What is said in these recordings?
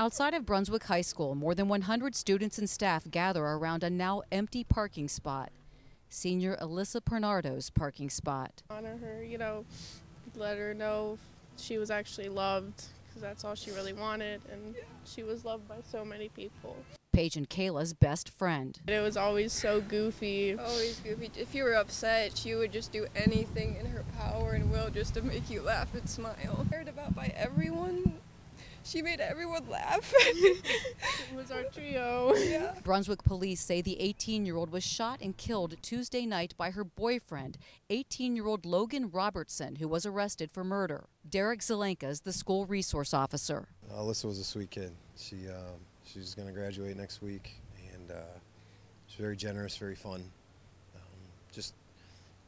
Outside of Brunswick High School, more than 100 students and staff gather around a now empty parking spot. Senior Alyssa Bernardo's parking spot. Honor her, you know, let her know she was actually loved because that's all she really wanted, and she was loved by so many people. Paige and Kayla's best friend. It was always so goofy. Always goofy. If you were upset, she would just do anything in her power and will just to make you laugh and smile. Cared about by everyone. She made everyone laugh. it was our trio. yeah. Brunswick police say the 18 year old was shot and killed Tuesday night by her boyfriend, 18 year old Logan Robertson, who was arrested for murder. Derek Zelenka is the school resource officer. Alyssa was a sweet kid. She um, she's going to graduate next week, and uh, she's very generous, very fun. Um, just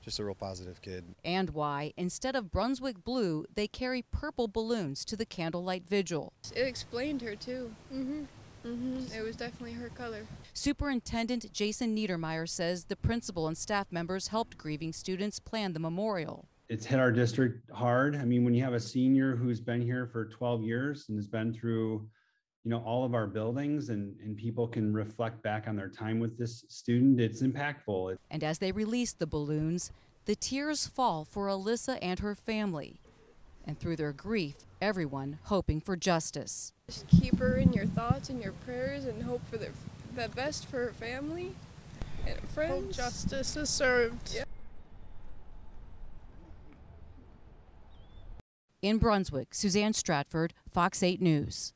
just a real positive kid. And why, instead of Brunswick blue, they carry purple balloons to the candlelight vigil. It explained her too. Mm-hmm. Mm-hmm. It was definitely her color. Superintendent Jason Niedermeyer says the principal and staff members helped grieving students plan the memorial. It's hit our district hard. I mean, when you have a senior who's been here for 12 years and has been through you know all of our buildings and and people can reflect back on their time with this student it's impactful. And as they release the balloons the tears fall for alyssa and her family. And through their grief everyone hoping for justice. Just keep her in your thoughts and your prayers and hope for the, the best for her family. And friends hope justice is served. Yeah. in brunswick suzanne stratford fox 8 news